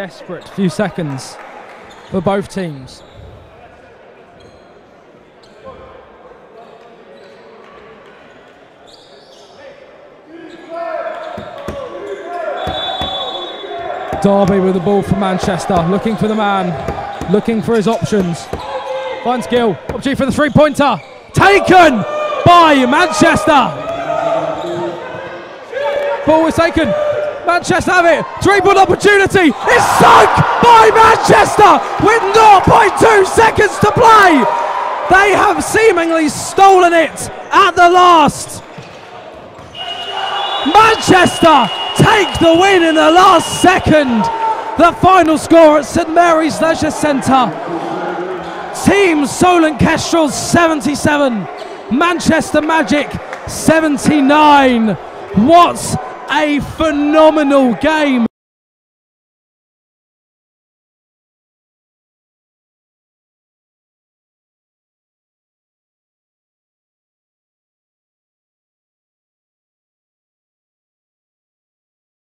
Desperate few seconds for both teams. Derby with the ball for Manchester, looking for the man, looking for his options. Finds Gill, opportunity for the three pointer. Taken by Manchester. Ball was taken. Manchester have it. Point opportunity. It's sunk by Manchester with 0.2 seconds to play. They have seemingly stolen it at the last. Manchester take the win in the last second. The final score at St Mary's Leisure Centre. Team Solent Kestrels 77, Manchester Magic 79. What a phenomenal game!